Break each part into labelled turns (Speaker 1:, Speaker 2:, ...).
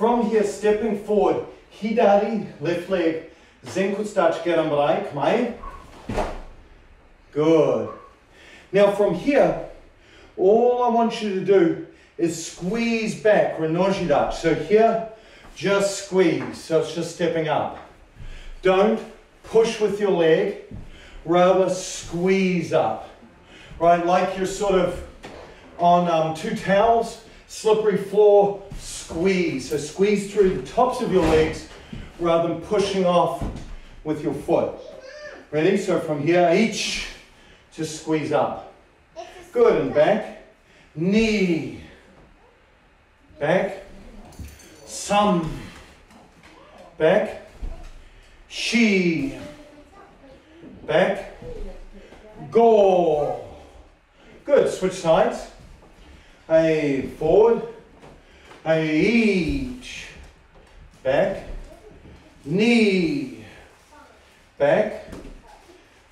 Speaker 1: From here, stepping forward, hidari, left leg, zenkutsudachi gedan barai, mai. Good. Now from here, all I want you to do is squeeze back, renojidachi. So here, just squeeze. So it's just stepping up. Don't push with your leg, rather squeeze up. Right, like you're sort of on um, two towels, slippery floor, squeeze. So squeeze through the tops of your legs rather than pushing off with your foot. Ready? So from here, each, just squeeze up. Good, and back. Knee. Back. Some. Back. She. Back. Go. Good, switch sides. A forward. A each. Back. Knee. Back.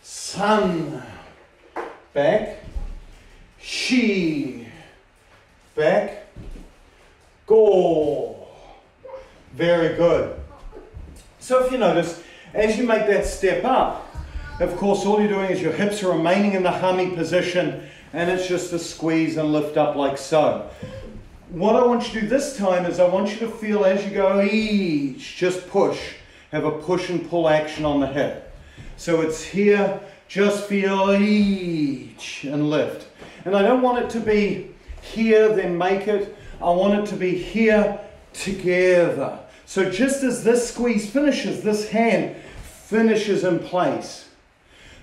Speaker 1: Sun. Back. She. Back. Go. Very good. So if you notice, as you make that step up, of course, all you're doing is your hips are remaining in the hanmi position and it's just a squeeze and lift up like so. What I want you to do this time is I want you to feel as you go each, just push. Have a push and pull action on the hip. So it's here, just feel each and lift. And I don't want it to be here, then make it. I want it to be here together. So just as this squeeze finishes, this hand finishes in place.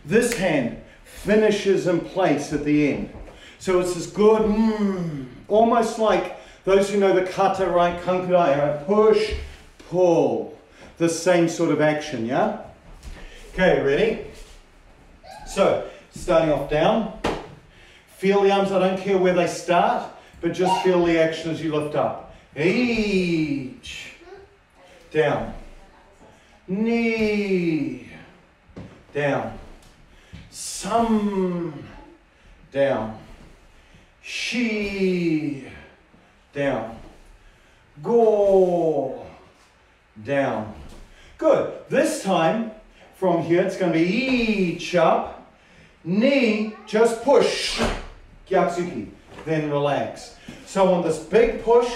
Speaker 1: This hand finishes in place at the end. So it's this good, mm, almost like those who know the kata, right? Kankudai, right? Push, pull. The same sort of action, yeah? Okay, ready? So, starting off down. Feel the arms, I don't care where they start, but just feel the action as you lift up. Each. Down. Knee. Down some down, she down, go down. Good. This time from here it's going to be each up, knee, just push, gyakuzuki, then relax. So on this big push.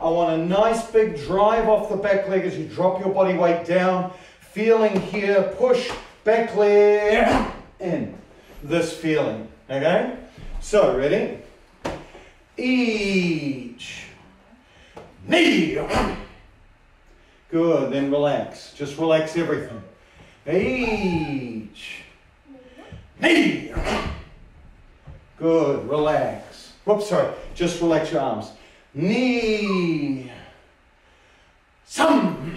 Speaker 1: I want a nice big drive off the back leg as you drop your body weight down. Feeling here, push, back leg, in this feeling. Okay? So, ready? Each knee. Good, then relax. Just relax everything. Each knee. Good, relax. Whoops, sorry. Just relax your arms. Knee. Some.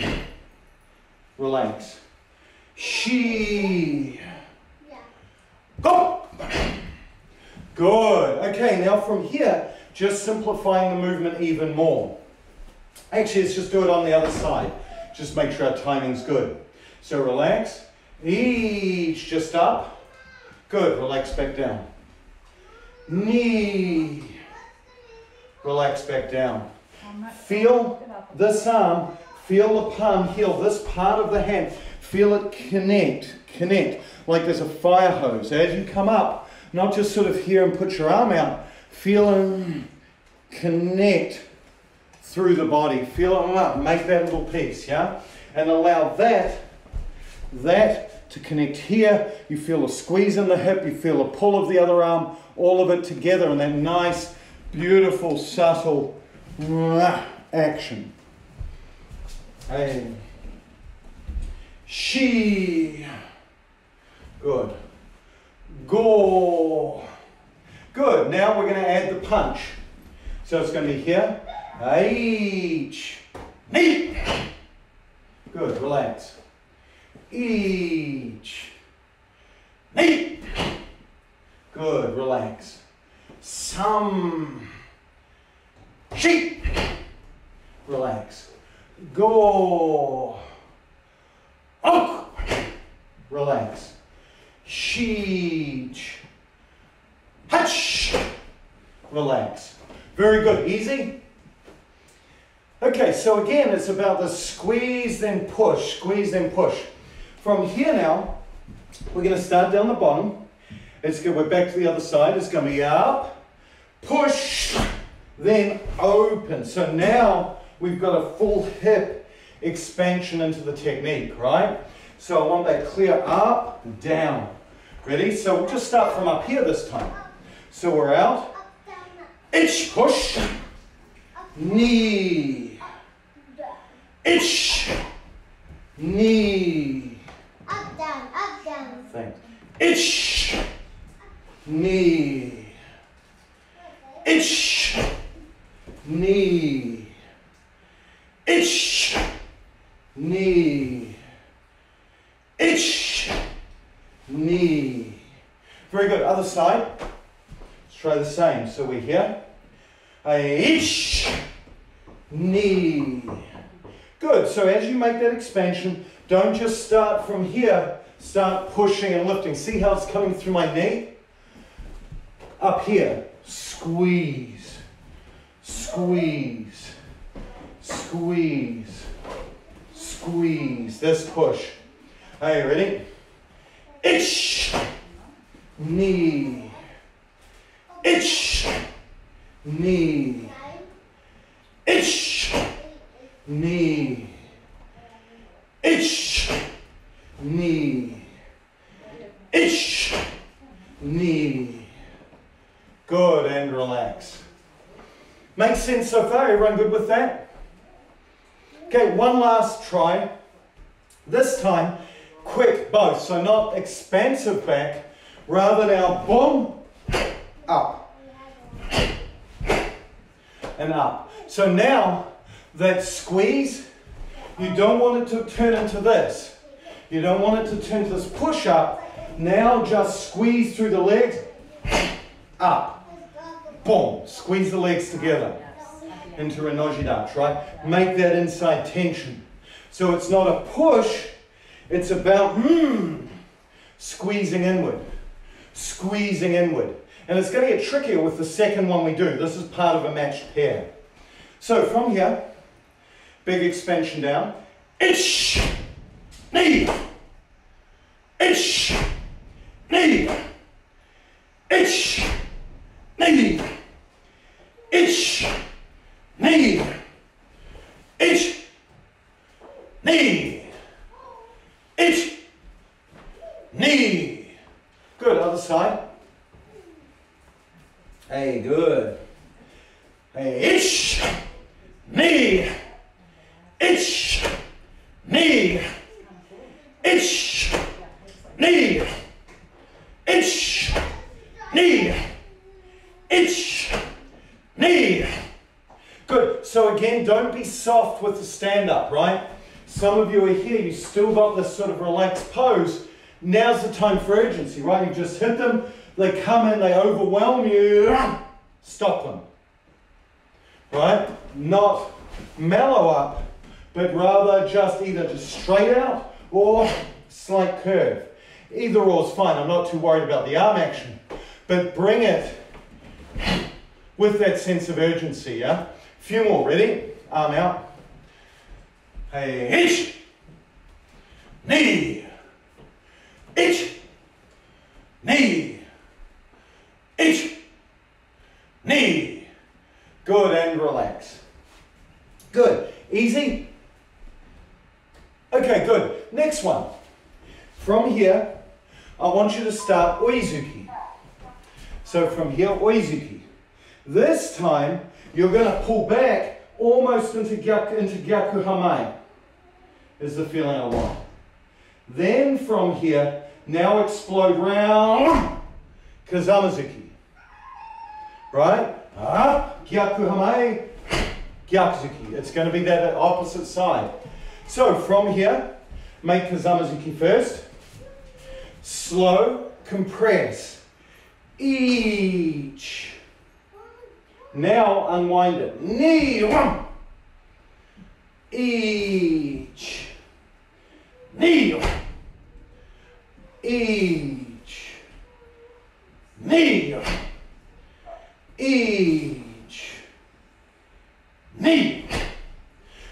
Speaker 1: Relax. She. Go! Good. Okay, now from here, just simplifying the movement even more. Actually, let's just do it on the other side. Just make sure our timing's good. So relax. Each just up. Good. Relax back down. Knee. Relax back down. Feel this arm, feel the palm heel this part of the hand. Feel it connect, connect like there's a fire hose. As you come up, not just sort of here and put your arm out, feel and connect through the body. Feel it up, make that little piece, yeah? And allow that, that to connect here. You feel a squeeze in the hip, you feel a pull of the other arm, all of it together in that nice, beautiful, subtle action. And she Good. Go. Good. Now we're going to add the punch. So it's going to be here. Each. Knee. Good. Relax. Each. Knee. Good. Relax. Some. Sheep. Relax. Go. Oak. Relax. Sheech. Hutch. Relax. Very good. Easy. Okay, so again, it's about the squeeze, then push, squeeze, then push. From here now, we're going to start down the bottom. It's going, we're back to the other side. It's going to be up, push, then open. So now we've got a full hip expansion into the technique, right? So I want that clear up, and down. Ready? So we'll just start from up here this time. So we're out. Itch, push, knee, itch, knee.
Speaker 2: Up, down, up, down.
Speaker 1: Thanks. Itch, knee, itch, knee, itch, knee, itch, knee. Very good. Other side. Let's try the same. So we're here. Itch, knee. Good. So as you make that expansion, don't just start from here. Start pushing and lifting. See how it's coming through my knee? Up here. Squeeze. Squeeze. Squeeze. Squeeze. This push. Are you ready? Itch. Knee. Itch. Knee. Itch. Knee. Itch. Knee. Itch. Knee. Good, and relax. Makes sense so far? Everyone good with that? Okay, one last try. This time, quick both. So not expansive back, rather now boom, up, and up. So now, that squeeze, you don't want it to turn into this. You don't want it to turn to this push up. Now just squeeze through the legs, up, boom, squeeze the legs together into a Renojidachi, right? Make that inside tension. So it's not a push, it's about, hmm, squeezing inward, squeezing inward. And it's going to get trickier with the second one we do. This is part of a matched pair. So from here, big expansion down, Ish, knee, ish, knee, itch, knee, itch, knee, itch, knee, itch, knee. Good, other side. Hey, good. Hey, itch, knee, itch, knee, itch, knee, itch, knee, itch, knee. Good. So again, don't be soft with the stand up, right? Some of you are here, you still got this sort of relaxed pose. Now's the time for urgency, right? You just hit them, they come in, they overwhelm you, stop them. Right? Not mellow up, but rather just either just straight out or slight curve. Either or is fine. I'm not too worried about the arm action, but bring it with that sense of urgency, yeah? Few more, ready? Arm out. Hey, itch. Knee. Itch. Knee. Itch. Knee. Good, and relax. Good. Easy? Okay, good. Next one. From here, I want you to start oizuki. So from here, oizuki. This time, you're going to pull back almost into gyaku, into gyaku hanmi, is the feeling I want. Then from here, now explode round, kazamazuki. Right? Ah, Up, gyaku hanmi, gyakuzuki. It's going to be that opposite side. So from here, make kazamazuki first. Slow, compress. Each. Now unwind it. Knee. One. Each. Knee. Each. Knee. Each. Knee.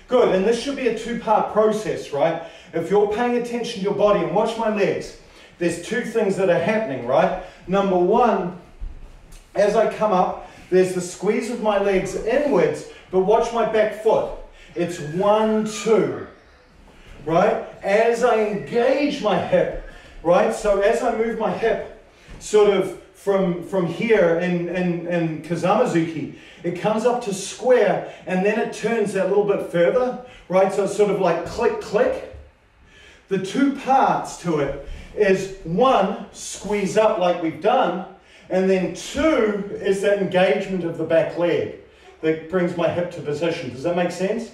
Speaker 1: Good, and this should be a two-part process, right? If you're paying attention to your body and watch my legs, there's two things that are happening, right? Number one, as I come up, there's the squeeze of my legs inwards, but watch my back foot. It's one, two, right? As I engage my hip, right? So as I move my hip, sort of from, from here in, in, in Kazamazuki, it comes up to square and then it turns that little bit further, right? So it's sort of like click, click. The two parts to it is one, squeeze up like we've done, and then two is that engagement of the back leg that brings my hip to position. Does that make sense?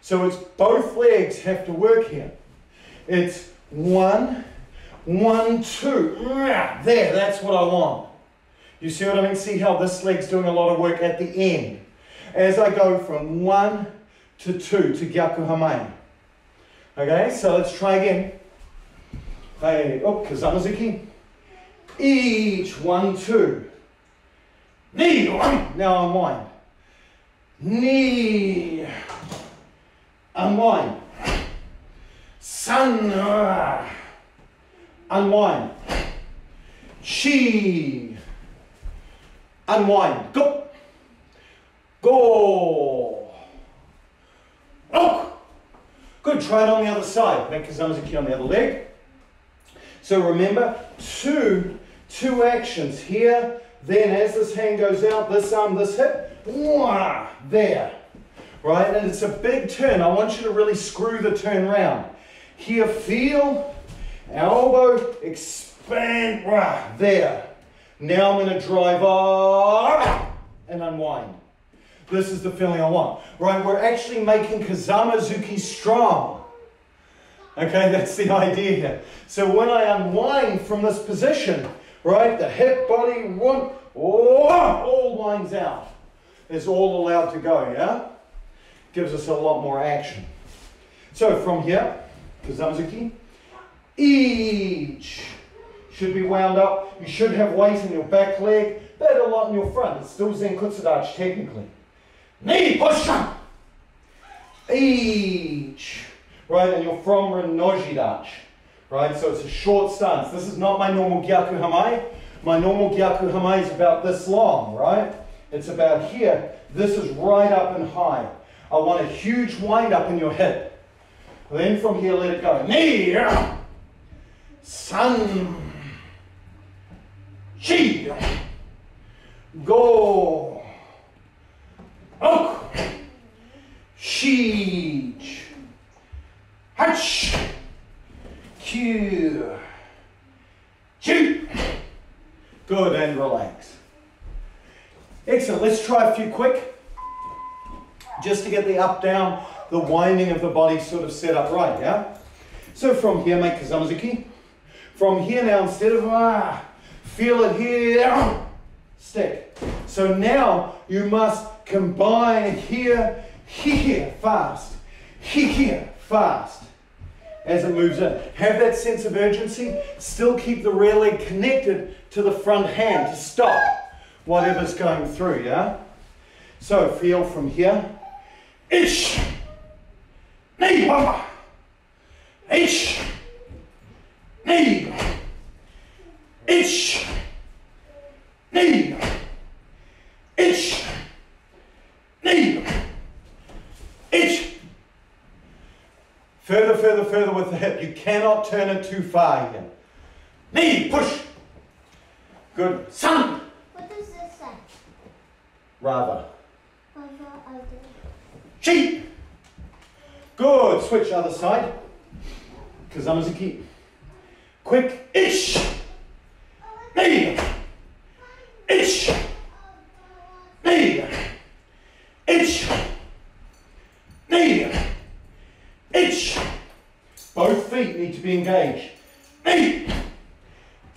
Speaker 1: So it's both legs have to work here. It's one, one, two. There, that's what I want. You see what I mean? See how this leg's doing a lot of work at the end. As I go from one to two to Gyaku Hanmi. Okay, so let's try again. Hey, oh, Kazamazuki. Each one, two. Knee, now unwind. Knee, unwind. Sun, unwind. Chi, unwind. Go. Go. Oh. Good, try it on the other side. Make Kazamazuki on the other leg. So remember, two, two actions here, then as this hand goes out, this arm, this hip, there. Right, and it's a big turn. I want you to really screw the turn round. Here, feel, elbow, expand, there. Now I'm to drive up and unwind. This is the feeling I want. Right, we're actually making Kazamazuki strong. Okay, that's the idea here. So when I unwind from this position, right, the hip, body, one, all winds out. It's all allowed to go, yeah? Gives us a lot more action. So from here, Kazamazuki, each should be wound up. You should have weight in your back leg, but a lot in your front. It's still Zen Kutsudachi technically. Knee push up. Each right? And you're from Renoji Dachi, right? So it's a short stance. This is not my normal Gyaku Hanmi. My normal Gyaku Hanmi is about this long, right? It's about here. This is right up and high. I want a huge wind up in your hip. Then from here, let it go. Knee, sun, chi, go, ok, sheej, Hunch. Q. Shoot. Good, and relax. Excellent. Let's try a few quick. Just to get the up, down, the winding of the body sort of set up right, yeah? So from here, make Kazamazuki. From here now, instead of ah, feel it here, stick. So now you must combine here, here, fast, here, fast as it moves in. Have that sense of urgency. Still keep the rear leg connected to the front hand to stop whatever's going through, yeah? So feel from here. Ish. Knee. Mama. Ish. Knee. Ish. Knee. Ish. Knee. Ish. Further, further, further with the hip. You cannot turn it too far here. Knee, push. Good. Sun.
Speaker 2: What does this say?
Speaker 1: Rather Good. Switch other side. Kazamazuki. Quick. Ish. Knee. Ish. Knee. Ish. Knee. Ish. Both feet need to be engaged. Knee.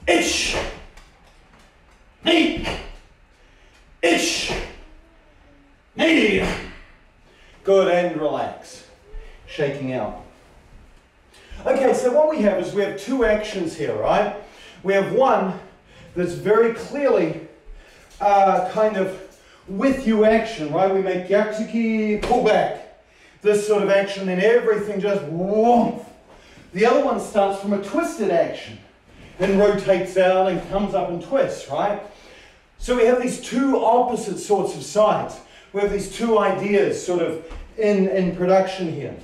Speaker 1: Itch. Knee. Itch. Knee. Good, and relax. Shaking out. Okay, so what we two actions here, right? We have one that's very clearly uh, kind of with you action, right? We make Gyakuzuki, pull back. this sort of action, and everything just whoomp. The other one starts from a twisted action and rotates out and comes up and twists, right? So we have these two opposite sorts of sides. We have these two ideas sort of in, in production here.